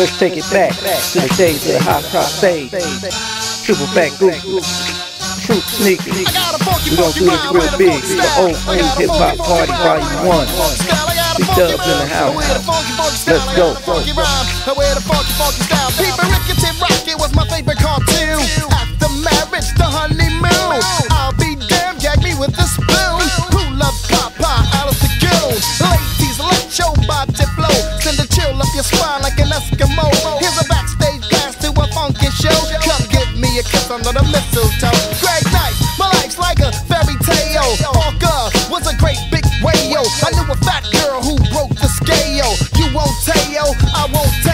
Let's take it back to the days of the hot top stage. Triple back group, troop sneakers. We gon' do this real big. The old school hip hop party volume one. Big dubs in the house. Let's go. Funky rhyme, where the funky funky style. People Ricky Tim Rocket was my favorite cartoon. After marriage, the honeymoon. A kiss under the mistletoe. Great night, my life's like a fairy tale. Parker was a great big whale. I knew a fat girl who broke the scale. You won't tell, I won't tell.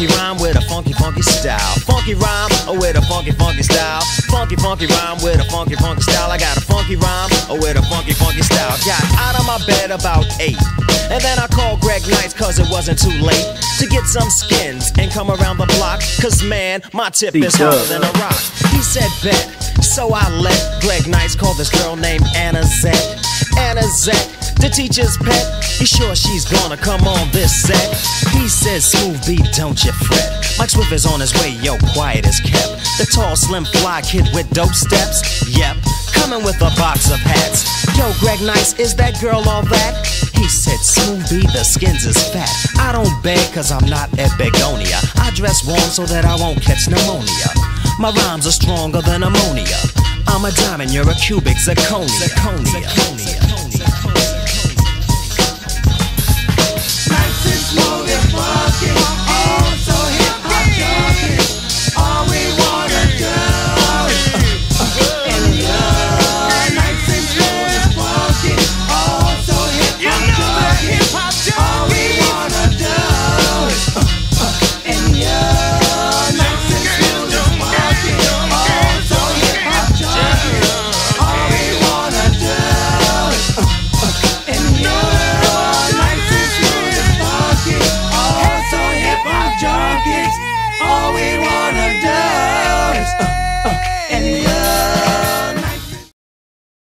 Funky, rhyme with a funky, funky style. Funky rhyme with a funky, funky style. Funky, funky rhyme with a funky, funky style. I got a funky rhyme with a funky, funky style. Got out of my bed about eight. And then I called Greg Nice cause it wasn't too late to get some skins and come around the block. Cause man, my tip is harder than a rock. He said bet. So I let Greg Nice call this girl named Anna Zet. Anna Zet, the teacher's pet. You sure she's gonna come on this set? Says, Smooth B, don't you fret. Mike Swift is on his way, yo, quiet as kept. The tall, slim, fly kid with dope steps. Yep, coming with a box of hats. Yo, Greg Nice, is that girl all that? He said, Smooth B, the skins is fat. I don't beg cause I'm not at Begonia. I dress warm so that I won't catch pneumonia. My rhymes are stronger than ammonia. I'm a diamond, you're a cubic zirconia. Zirconia. Zirconia.